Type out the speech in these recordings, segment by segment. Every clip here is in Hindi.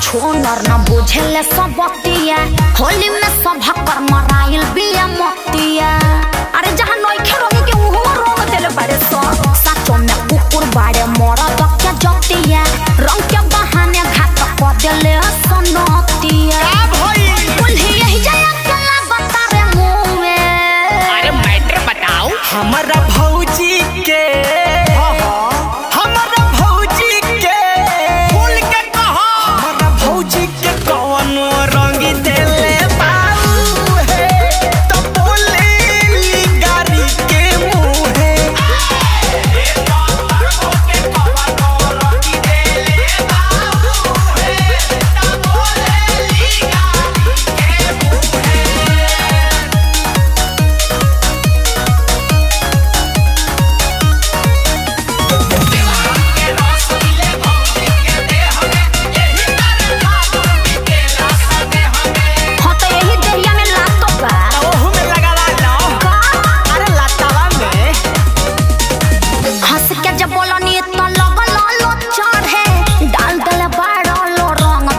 छोनर न बुझेले सबतिया होली में सब कर मराइल बिया मतिया।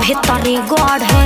भीतरी गढ़ है।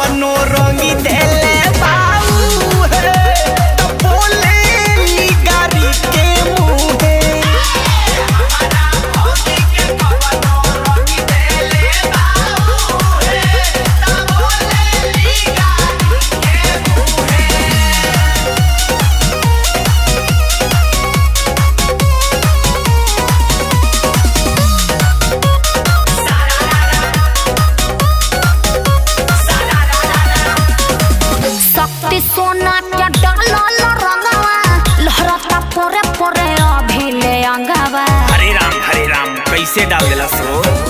जवनो रंगी दे हरे राम हरे राम। कैसे डाल दिला सो